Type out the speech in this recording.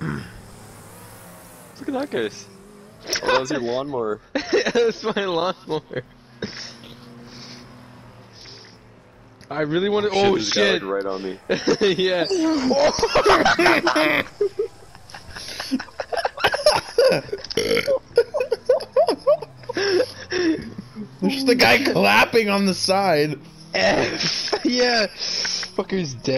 Look at that guys. Oh, that was your lawnmower. That's my lawnmower. I really wanted. to. Oh shit! right on me. yeah. There's the guy clapping on the side. Yeah. Fucker's dead.